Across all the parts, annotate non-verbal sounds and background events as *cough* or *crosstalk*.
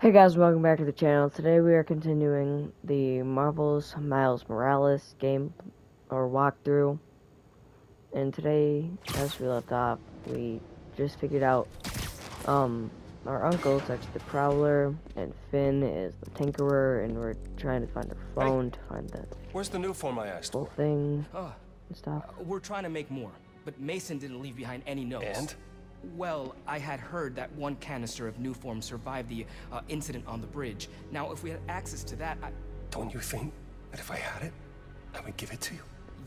Hey guys, welcome back to the channel. Today we are continuing the Marvel's Miles Morales game or walkthrough. And today, as we left off, we just figured out um our uncle's actually the Prowler and Finn is the Tinkerer and we're trying to find her phone hey, to find the Where's the Nuform I asked whole thing oh, and stuff. Uh, we're trying to make more, but Mason didn't leave behind any notes. And? Well, I had heard that one canister of Nuform survived the uh, incident on the bridge. Now, if we had access to that, I... Don't you think that if I had it, I would give it to you?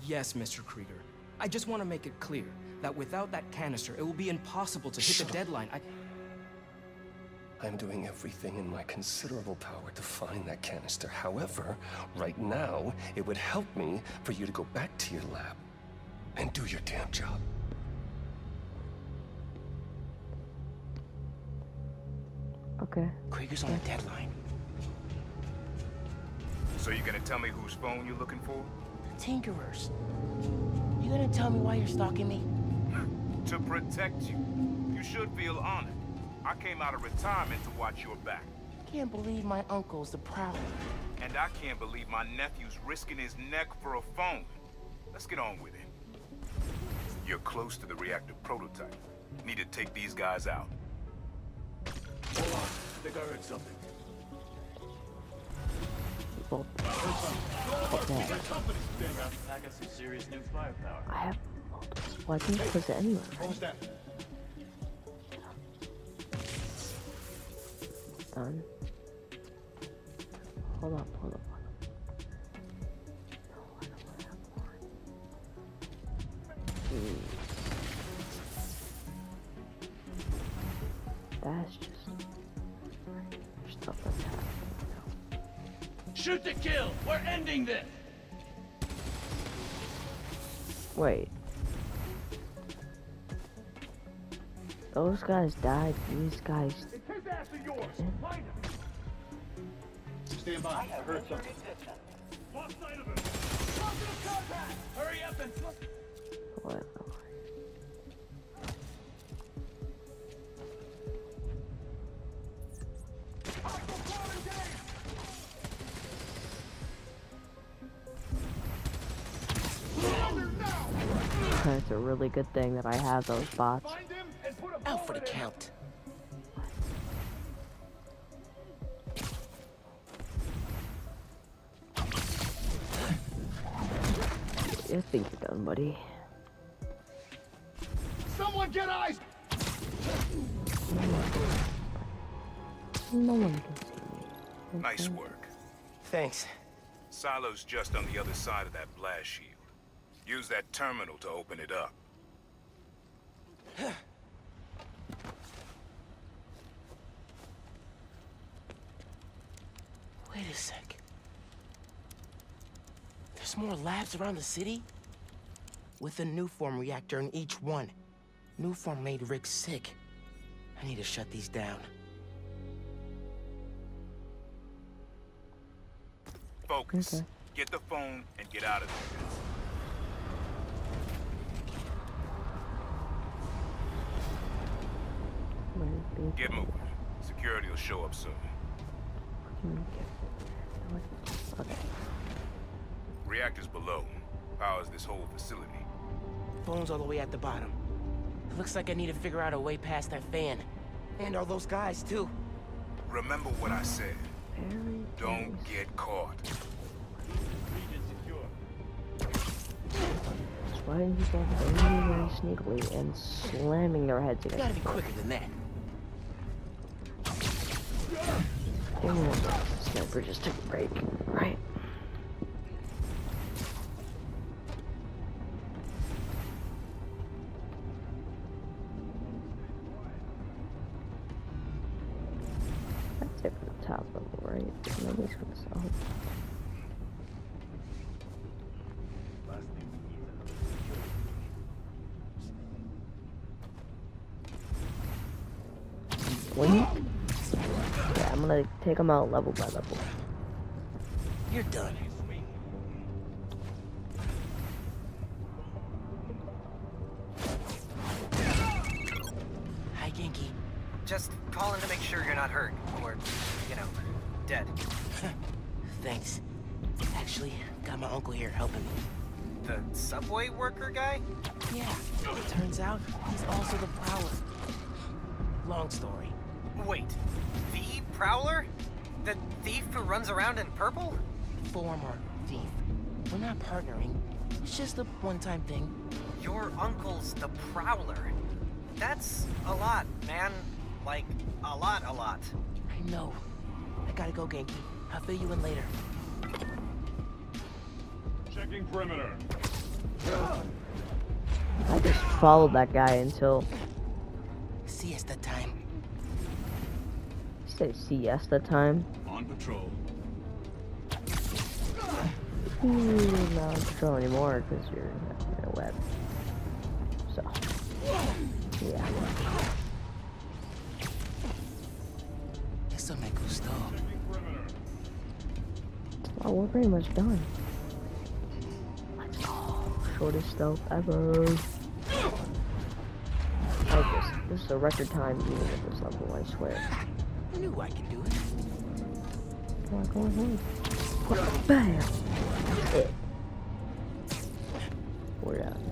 Yes, Mr. Krieger. I just want to make it clear that without that canister, it will be impossible to hit Shut the deadline. I... I'm doing everything in my considerable power to find that canister. However, right now, it would help me for you to go back to your lab and do your damn job. Okay. Krieger's on a deadline. So you gonna tell me whose phone you're looking for? The Tinkerers. You gonna tell me why you're stalking me? *laughs* to protect you. You should feel honored. I came out of retirement to watch your back. Can't believe my uncle's the Prowler. And I can't believe my nephew's risking his neck for a phone. Let's get on with it. You're close to the reactor prototype. Need to take these guys out. Think I heard something. Well, I have. Why didn't put it that? Done. Hold up, hold up, Wait. Those guys died. These guys. It's his ass or yours. Find him. Stand by. I heard something. Lost sight of him. Hurry up and. What? A really good thing that I have those bots. Out for the count. I think you're done, buddy. Someone get eyes! No one can see me. Okay. Nice work. Thanks. Silo's just on the other side of that blast shield. Use that terminal to open it up. *sighs* Wait a sec. There's more labs around the city? With a Nuform reactor in each one. Nuform made Rick sick. I need to shut these down. Focus. Okay. Get the phone and get out of there. Get moving. Security will show up soon. Okay. Reactors below. Powers this whole facility. Phone's all the way at the bottom. Looks like I need to figure out a way past that fan. And all those guys, too. Remember what I said. Don't get caught. Sliding people very, very sneakily and slamming their heads against. Gotta be quicker than that. Sniper just took a break, right? Take them out level by level. You're done. Not partnering. It's just a one-time thing. Your uncle's the Prowler. That's a lot, man. Like, a lot, a lot. I know. I gotta go, Ganke. I'll fill you in later. Checking perimeter. I just followed that guy until Siesta time. he said siesta time. On patrol. Ooh, not on patrol anymore because you're in a web. So, yeah. Eso me gustó. Oh, we're pretty much done. Let's go. Shortest stealth ever. Like this. This is a record time even at this level, I swear. I knew I could do it. Come on, come on, come on. Bam! That's it. We're done.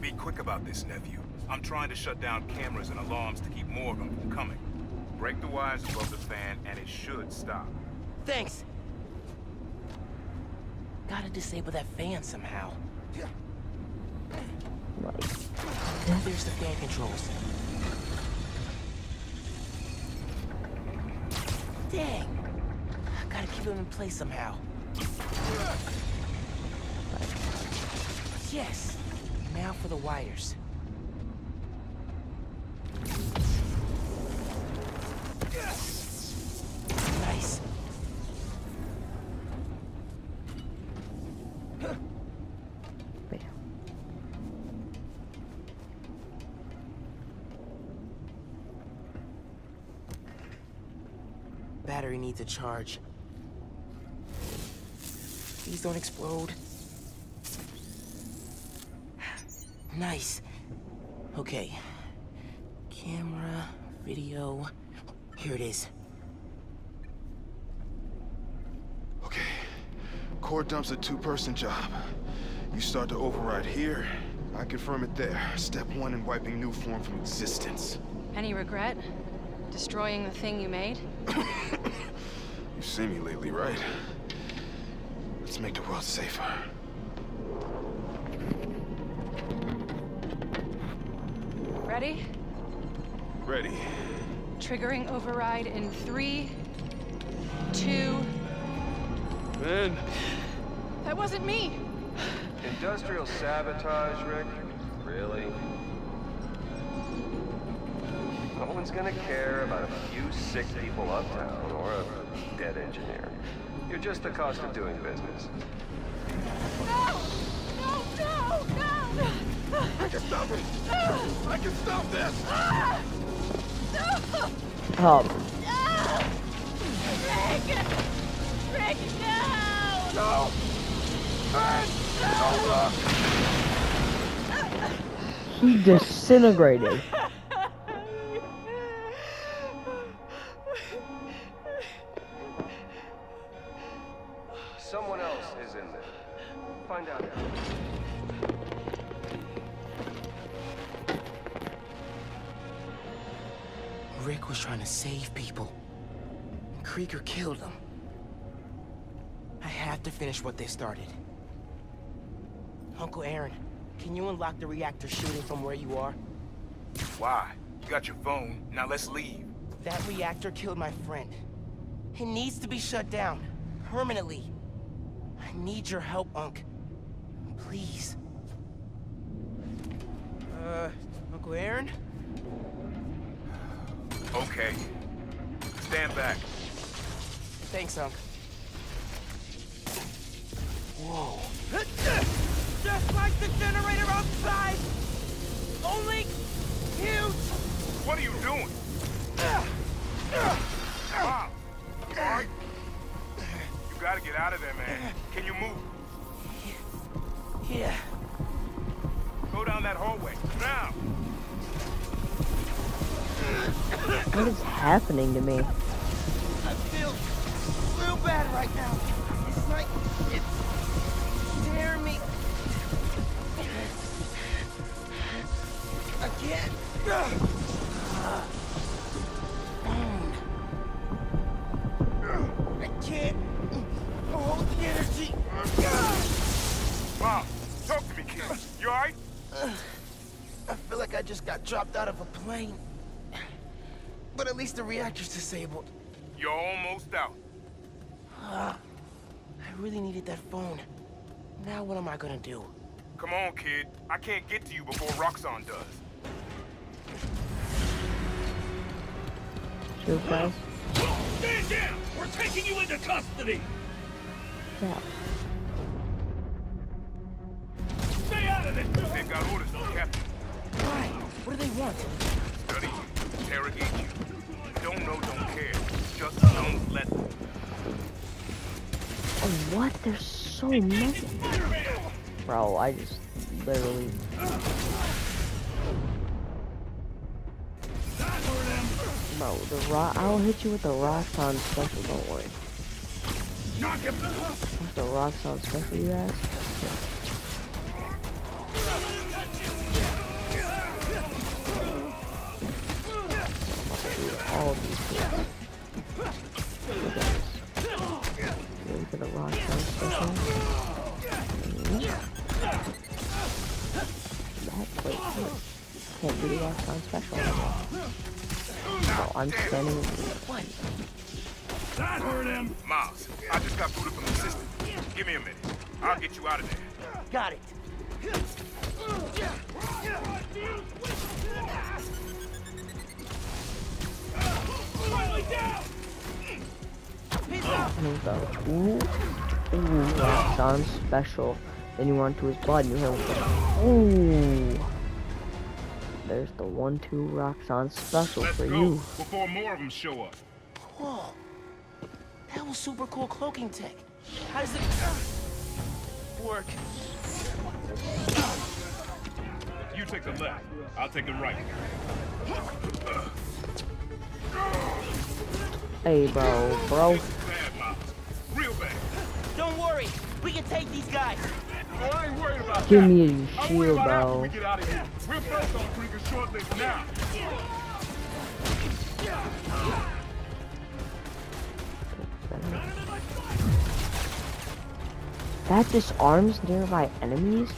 Be quick about this, nephew. I'm trying to shut down cameras and alarms to keep more of them from coming. Break the wires above the fan, and it should stop. Thanks. Gotta disable that fan somehow. Like, There's the fan controls. Dang. Them in place somehow. Yes. Now for the wires. Nice. Battery needs a charge. Please don't explode. Nice. Okay. Camera, video. Here it is. Okay. Core dump's a two-person job. You start to override here, I confirm it there. Step one in wiping Nuform from existence. Any regret? Destroying the thing you made? *coughs* You've seen me lately, right? Let's make the world safer. Ready? Ready. Triggering override in three, two. Ben! That wasn't me! Industrial sabotage, Rick? Really? No one's gonna care about a few sick people uptown or a dead engineer. You're just the cost of doing business. No! No, no, no! I can stop it! I can stop this! Um, Rick! Rick, no! No! Ben! No, he disintegrated. Unlock the reactor shooting from where you are? Why? You got your phone. Now let's leave. That reactor killed my friend. It needs to be shut down. Permanently. I need your help, Unc. Please. Uh, Uncle Aaron? Okay. Stand back. Thanks, Unc. Whoa. Just like the generator outside! Only huge! What are you doing? Wow. You alright? You gotta get out of there, man. Can you move? Yeah. Go down that hallway. Now! What is happening to me? I feel real bad right now. It's like it's I can't. I can't hold the energy. Mom, talk to me, kid. You alright? I feel like I just got dropped out of a plane. But at least the reactor's disabled. You're almost out. Ah, I really needed that phone. Now what am I gonna do? Come on, kid. I can't get to you before Roxxon does. Shoot, guys. Stand down! We're taking you into custody! Yeah. Stay out of this! They've got orders from Captain. Why? What do they want? Study you, interrogate you. Don't know, don't care. Just don't let them. Oh, what? There's so many. Bro, I just literally. Bro, the rock. I'll hit you with the rock on special. Don't worry. What's the rock on special, you guys? All these things. Look at this. Ready for the rocks on special? That wait. Can't do the rocks on special anymore. Oh, I'm standing in the That hurt him! Miles, I just got booted from the system. Give me a minute. I'll get you out of there. Got it. Move out. Ooh. Ooh, rocks on special. Then you run to his blood and you hit him Ooh. There's the one two rocks on special Let's for go, you. before more of them show up. Whoa. That was super cool cloaking tech. How does it work? You take the left, I'll take the right. Hey, bro, bro. Bad, Real bad. Don't worry. We can take these guys. I ain't worried about Give me your shield, bro. we get out of here. We're both on Krieger's short list now. That disarms nearby enemies?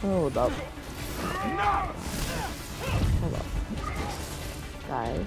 Hold up. Hold up. Guys.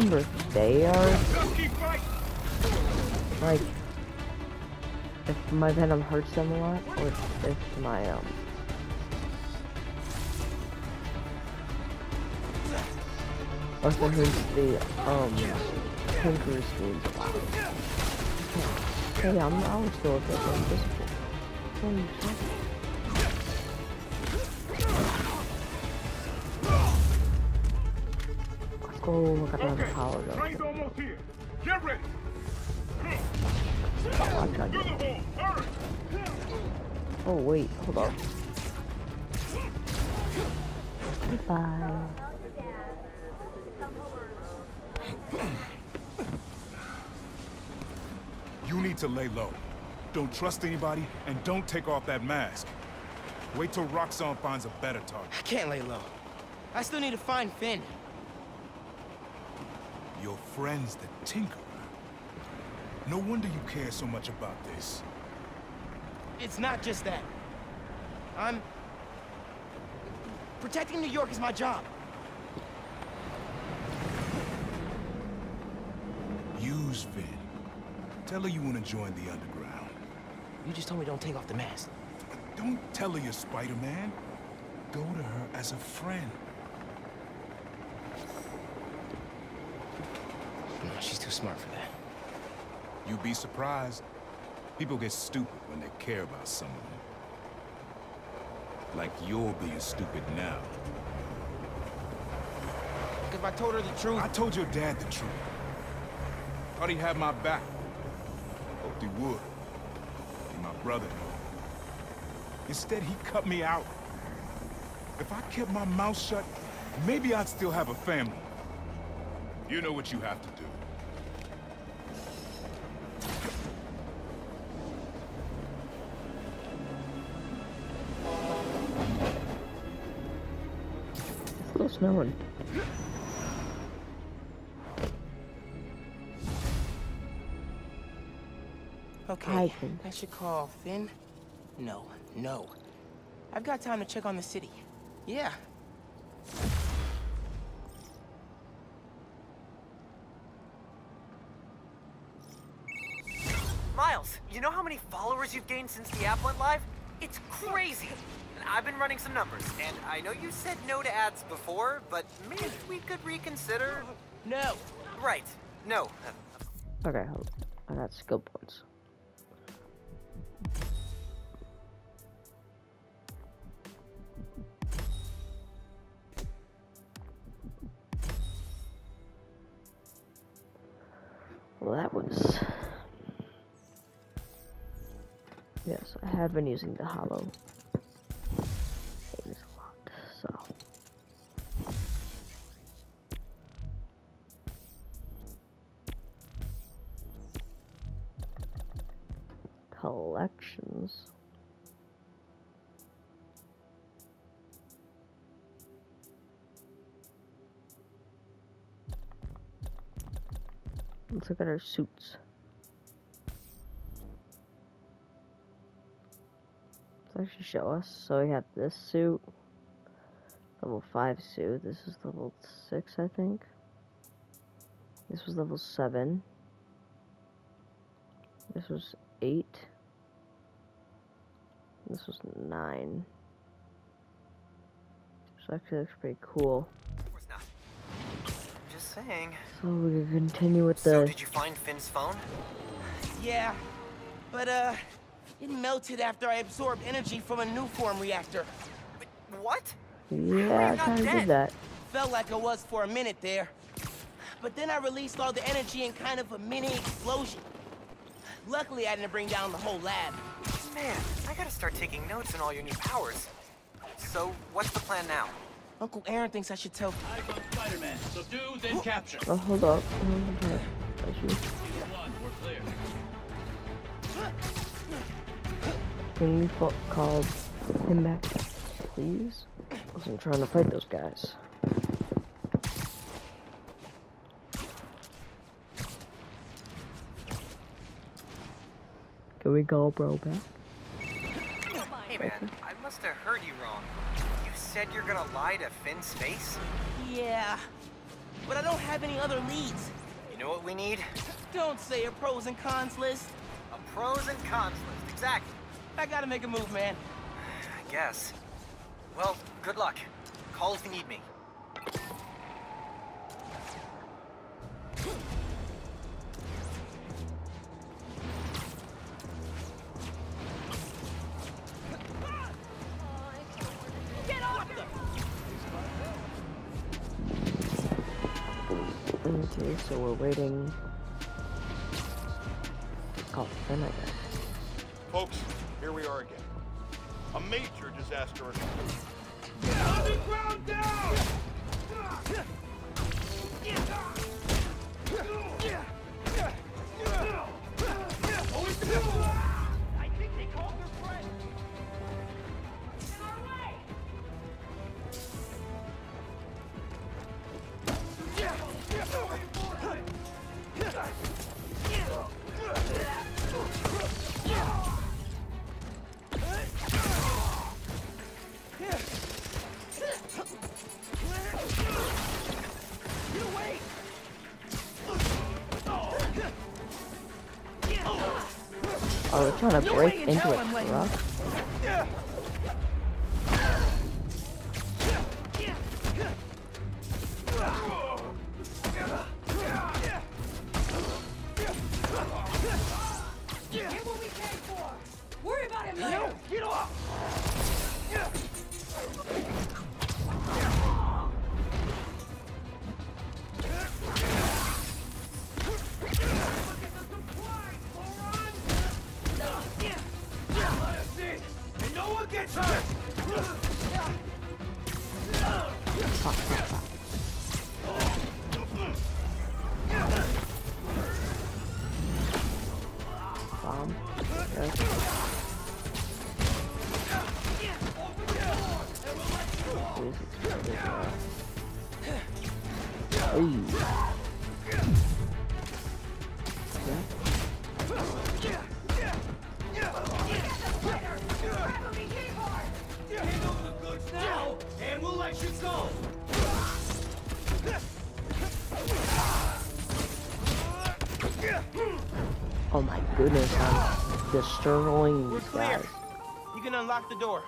remember they are like if my venom hurts them a lot or if, my um or if hurts the um tinker's wounds a lot. Hey, I'm I was still a bit on this Holy shit. Let's go, I got another power though. Train's almost here. Get ready. Watch out. Through the Oh wait, hold on. Goodbye. You need to lay low. Don't trust anybody, and don't take off that mask. Wait till Roxxon finds a better target. I can't lay low. I still need to find Finn. Your friend's the Tinkerer. No wonder you care so much about this. It's not just that. I'm Protecting New York is my job. Use Finn. Tell her you want to join the underground. You just told me don't take off the mask. Don't tell her you're Spider-Man. Go to her as a friend. She's too smart for that. You'd be surprised. People get stupid when they care about someone. Like you're being stupid now. If I told her the truth... I told your dad the truth. Thought he had my back. Hoped he would. Be my brother. Instead, he cut me out. If I kept my mouth shut, maybe I'd still have a family. You know what you have to do. Snowing. Okay, Hi, Finn. I should call Finn. No, no. I've got time to check on the city. Yeah. Miles, you know how many followers you've gained since the app went live? It's crazy. And I've been running some numbers, and I know you said no to ads before, but maybe we could reconsider. No. Right. No. Okay, hold on. I got skill points. Well, that was... Yes, I have been using the hollow. Collections. Let's look at our suits. Let's actually show us. So we have this suit, level 5 suit. This is level 6, I think. This was level 7. This was 8. This was 9. This actually looks pretty cool. Of course. Just saying. So we can continue with the. So the did you find Finn's phone? Yeah. But, uh, it melted after I absorbed energy from a Nuform reactor. What? Yeah, I not kinda did that. Felt like I was for a minute there. But then I released all the energy in kind of a mini explosion. Luckily, I didn't bring down the whole lab. Man, I gotta start taking notes on all your new powers. So, what's the plan now? Uncle Aaron thinks I should tell. Eyes on Spider-Man. So do, then capture. Oh, hold up. Hold up. Actually, Either one, we're clear. Can we call him back, please? I wasn't trying to fight those guys. Can we call bro back? Hey man, I must have heard you wrong. You said you're gonna lie to Finn's face? Yeah. But I don't have any other leads. You know what we need? Don't say a pros and cons list. A pros and cons list, exactly. I gotta make a move, man. *sighs* I guess. Well, good luck. Call if you need me. Okay, so we're waiting. Call Finn, I guess. Folks, here we are again. A major disaster occurred. Underground down! Trying to break into a truck? Oh my goodness, I'm destroying We're these clear. guys. You can unlock the door.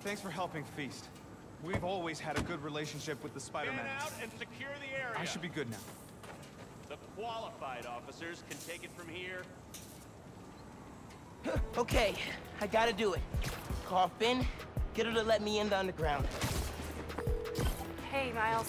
Thanks for helping Feast. We've always had a good relationship with the Spider-Man. Man out and secure the area. I should be good now. The qualified officers can take it from here. *laughs* Okay, I gotta do it. Call Finn, get her to let me in the underground. Hey, Miles.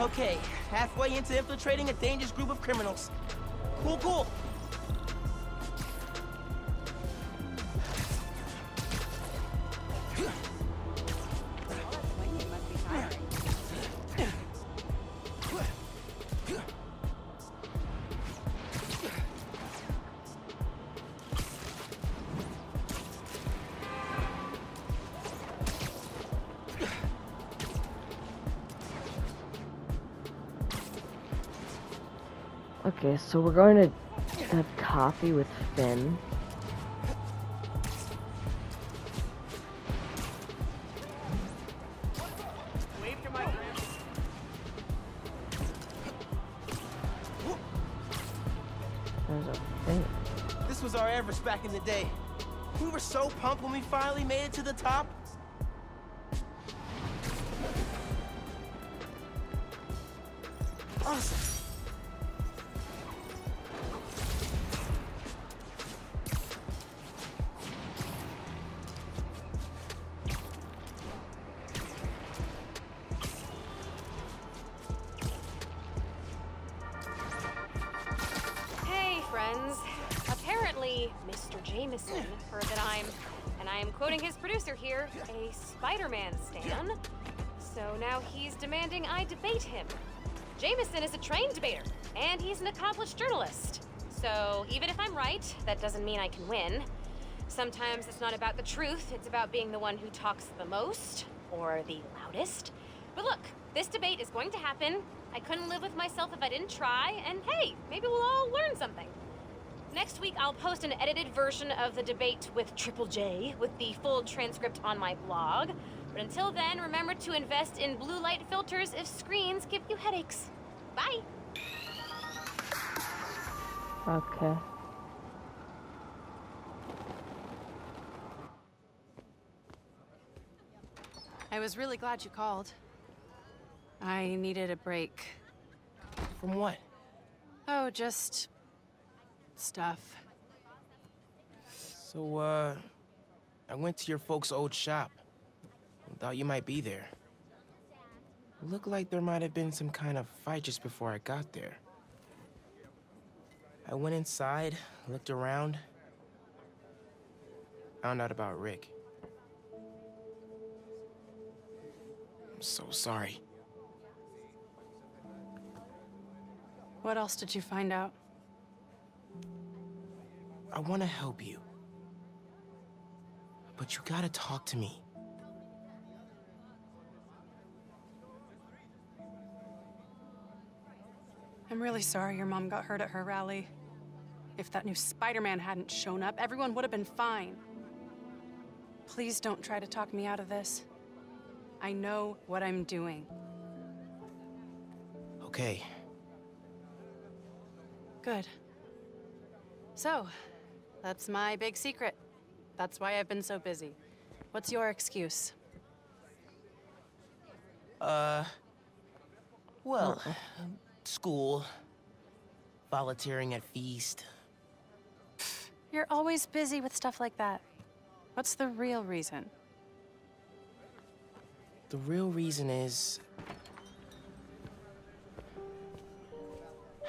okay, halfway into infiltrating a dangerous group of criminals. Cool, cool. Okay, so we're going to have coffee with Finn. This was our Everest back in the day. We were so pumped when we finally made it to the top. That I'm, and I am quoting his producer here, a Spider-Man stan. So now he's demanding I debate him. Jameson is a trained debater, and he's an accomplished journalist. So even if I'm right, that doesn't mean I can win. Sometimes it's not about the truth, it's about being the one who talks the most, or the loudest. But look, this debate is going to happen. I couldn't live with myself if I didn't try, and hey, maybe we'll all learn something. Next week, I'll post an edited version of the debate with Triple J with the full transcript on my blog. But until then, remember to invest in blue light filters if screens give you headaches. Bye! Okay. I was really glad you called. I needed a break. From what? Oh, just... stuff. So, uh, I went to your folks' old shop. Thought you might be there. Looked like there might have been some kind of fight just before I got there. I went inside, looked around, found out about Rick. I'm so sorry. What else did you find out? I want to help you. But you gotta talk to me. I'm really sorry your mom got hurt at her rally. If that new Spider-Man hadn't shown up, everyone would have been fine. Please don't try to talk me out of this. I know what I'm doing. Okay. Good. So, that's my big secret. That's why I've been so busy. What's your excuse? Uh. Well, school, volunteering at Feast. You're always busy with stuff like that. What's the real reason? The real reason is.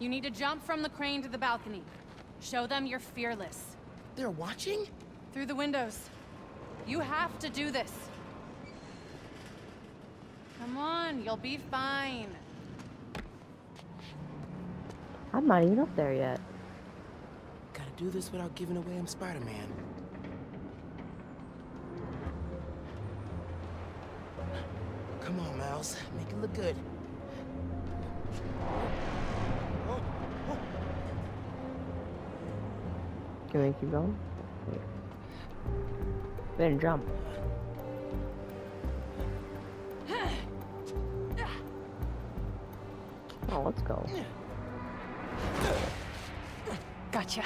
You need to jump from the crane to the balcony. Show them you're fearless. They're watching? Through the windows. You have to do this. Come on, you'll be fine. I'm not even up there yet. Gotta do this without giving away I'm Spider-Man. Come on, Miles. Make it look good. Can we keep going? Wait. Better jump. Oh, let's go. Gotcha.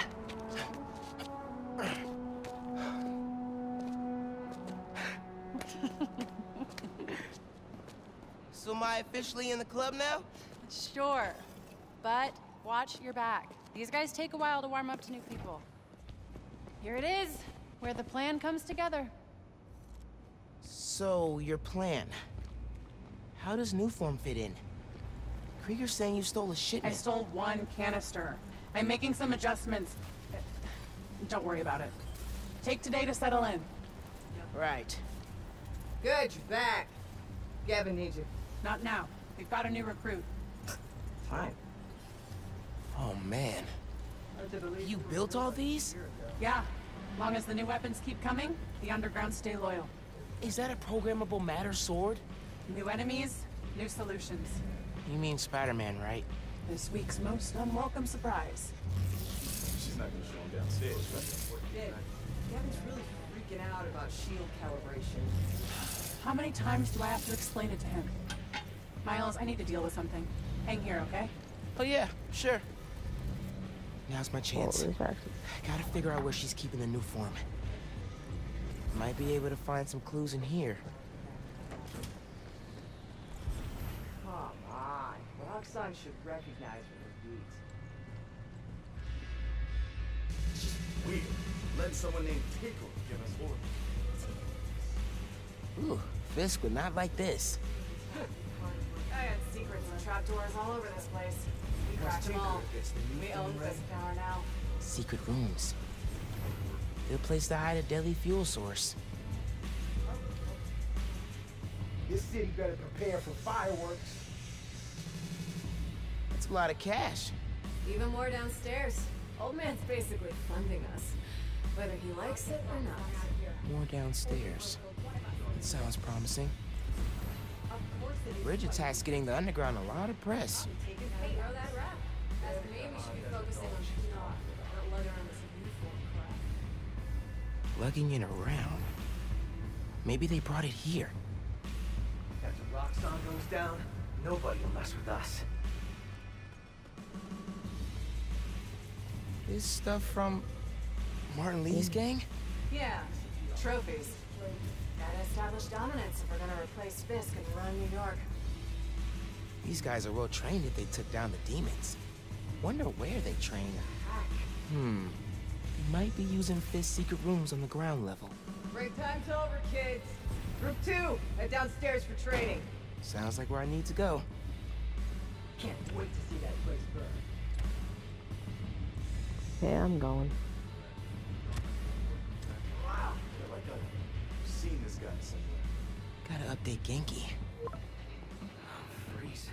So am I officially in the club now? Sure. But watch your back. These guys take a while to warm up to new people. Here it is, where the plan comes together. So, your plan. How does Nuform fit in? Krieger's saying you stole a shipment. I stole one canister. I'm making some adjustments. Don't worry about it. Take today to settle in. Right. Good, you're back. Gavin needs you. Not now. We've got a new recruit. Fine. Oh, man. You built all these? Yeah. Long as the new weapons keep coming, the Underground stay loyal. Is that a programmable matter sword? New enemies, new solutions. You mean Spider-Man, right? This week's most unwelcome surprise. She's not gonna show him downstairs, right? Dave, Gavin's really freaking out about shield calibration. How many times do I have to explain it to him? Miles, I need to deal with something. Hang here, okay? Oh yeah, sure. Now's my chance. Well, actually... Gotta figure out where she's keeping the Nuform. Might be able to find some clues in here. Come on. Roxxon should recognize her deeds. It's just weird. Letting someone named Tickle give us orders. Ooh, Fisk would not like this. *laughs* I had secrets and trapdoors all over this place. We cracked them all. We own Fisk Tower now. Secret rooms. Good place to hide a deadly fuel source. This city better prepare for fireworks. That's a lot of cash. Even more downstairs. Old man's basically funding us. Whether he likes it or not. More downstairs. That sounds promising. Bridge attack's getting the underground a lot of press. Hey, throw that rap. As maybe we should be focusing on PR, not lugging around this Nuform crap. Lugging it around. Maybe they brought it here. After Roxxon goes down, nobody will mess with us. This stuff from Martin Li's gang? Yeah, trophies. Gotta establish dominance if we're gonna replace Fisk and run New York. These guys are well trained if they took down the demons. I wonder where they train. Hmm. Might be using Fisk's secret rooms on the ground level. Break time's over, kids. Group two, head downstairs for training. Sounds like where I need to go. Can't wait to see that place burn. Yeah, I'm going. Wow. I feel like I've seen this guy somewhere. Gotta update Ganke. Freezing.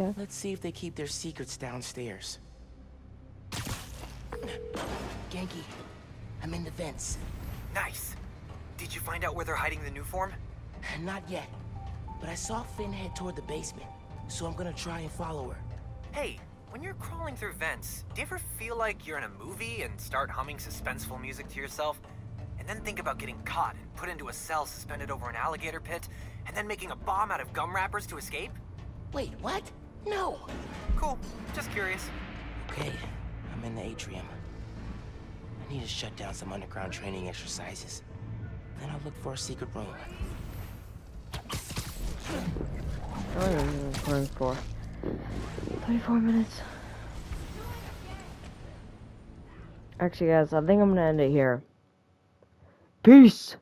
Okay. Let's see if they keep their secrets downstairs. Ganke, I'm in the vents. Nice. Did you find out where they're hiding the Nuform? Not yet, but I saw Phin head toward the basement, so I'm gonna try and follow her. Hey, when you're crawling through vents, do you ever feel like you're in a movie and start humming suspenseful music to yourself? And then think about getting caught and put into a cell suspended over an alligator pit, and then making a bomb out of gum wrappers to escape? Wait, what? No! Cool. Just curious. Okay, I'm in the atrium. I need to shut down some underground training exercises. Then I'll look for a secret room. How long is this recording for? 34 minutes. Actually, guys, I think I'm gonna end it here. Peace!